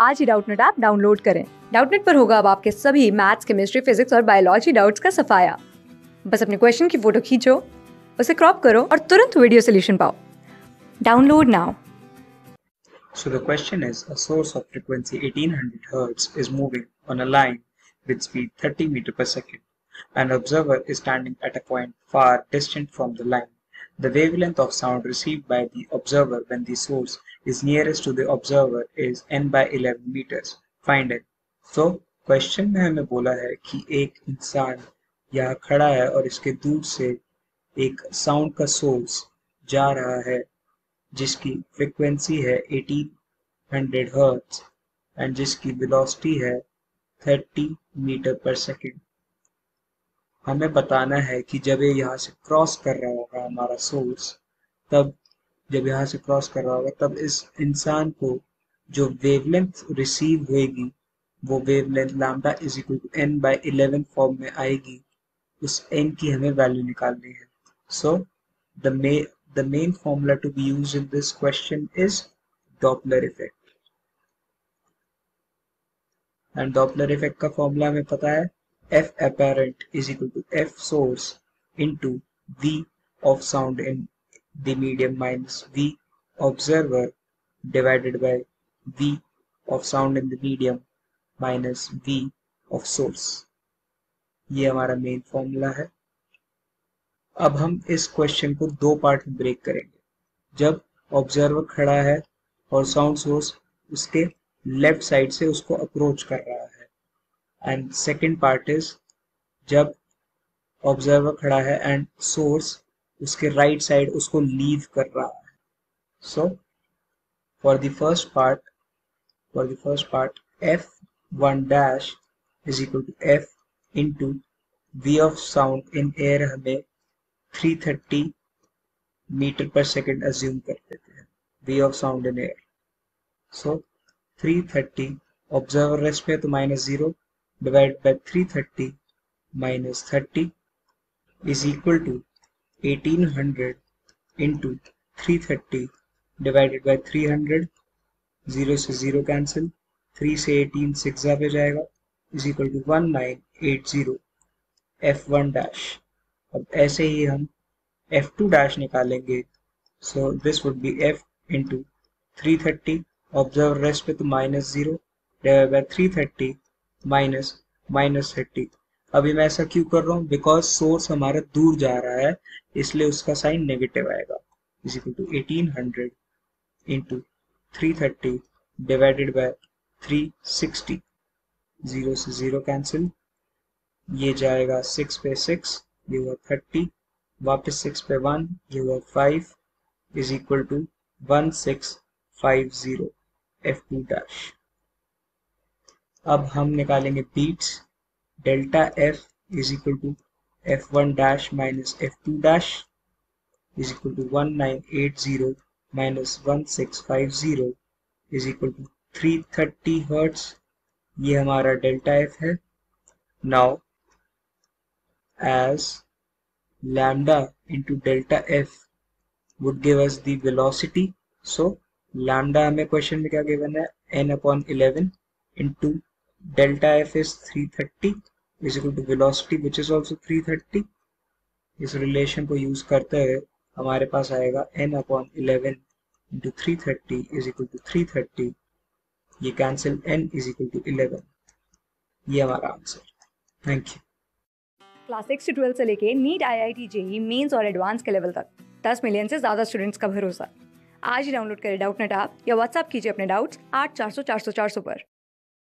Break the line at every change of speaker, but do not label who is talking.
आज ही Doubtnut app download करें डाउटनेट पर होगा अब आपके सभी मैथ्स केमिस्ट्री फिजिक्स और बायोलॉजी डाउट्स का सफाया बस अपने क्वेश्चन की फ़ोटो खींचो उसे क्रॉप करो और तुरंत वीडियो सोल्यूशन पाओ download now
So the question is, a source of frequency 1800 Hz is moving on a line with speed 30 meter per second. An observer is standing at a point far distant from the line. The wavelength of sound received by the observer when the source is nearest to the observer is n by 11 meters. Find it. So question में हमें बोला है कि एक इंसान यहाँ खड़ा है और इसके दूर से एक साउंड का सोर्स जा रहा है जिसकी फ्रिक्वेंसी है 1800 हर्ट्ज एंड जिसकी वेलोसिटी है 30 मीटर पर सेकंड हमें बताना है कि जब ये यहाँ से क्रॉस कर रहा होगा हमारा सोर्स तब जब यहाँ से क्रॉस कर रहा होगा, तब इस इंसान को जो वेवलेंथ रिसीव होएगी, वो wavelength lambda is equal to n by eleven form में आएगी। उस एन की हमें वैल्यू निकालनी है। So the may the main formula to be used in this question is Doppler effect. And Doppler effect का फॉर्मूला हमें पता है? F apparent is equal to F source into V of sound in the medium minus V observer divided by V of sound in the medium minus V of source. ये हमारा main formula है अब हम इस question को दो part में break करेंगे जब ऑब्जर्वर खड़ा है और साउंड सोर्स उसके लेफ़्ट साइड से उसको अप्रोच कर रहा है एंड सेकेंड पार्ट इज़ जब ऑब्जर्वर खड़ा है एंड सोर्स उसके राइट right साइड उसको लीव कर रहा है। So for the first part for the first part f one dash is equal to f into v of sound in air हमें 330 metre पर सेकेंड अज्यूम कर लेते हैं। V of sound in air so 330 observer rest पे तो minus zero divide by 330 minus 30 is equal to 1800 into 330 divided by 300 zero से zero cancel 3 से 18 six पे जाएगा. Is equal to 1980 f1 dash अब ऐसे ही हम f2 डैश निकालेंगे. So this would be f into three thirty observe rest तो minus zero by three thirty minus minus thirty. अभी मैं ऐसा क्यों कर रहा हूँ? बिकॉज़ सोर्स हमारा दूर जा रहा है, इसलिए उसका साइन नेगेटिव आएगा। Is equal to eighteen hundred into three thirty divided by three sixty zero से ज़ीरो कैंसिल ये जाएगा सिक्स पे सिक्स ये हुआ थर्टी वापस सिक्स पे वन ये हुआ five is equal to one six five zero f two dash अब हम निकालेंगे beats delta f is equal to f one dash minus f two dash is equal to one nine eight zero minus one six five zero is equal to three thirty hertz ये हमारा delta f है। Now as lambda into delta f would give us the velocity so lambda हमें question में क्या given है? n upon 11 into delta f is 330 is equal to velocity, which is also 330 इस relation को use करते हुए हमारे पास आएगा n upon 11 into 330 is equal to 330 ये cancel n is equal to 11 ये हमारा answer thank you
class six से ट्वेल्थ से लेके NEET I I T JEE mains और एडवांस के लेवल तक। दस मिलियन से ज़्यादा स्टूडेंट्स का भरोसा। आज ही डाउनलोड करें डाउट नेट आप या व्हाट्सअप कीजिए अपने डाउट्स आठ चार सौ चार सौ चार सौ पर।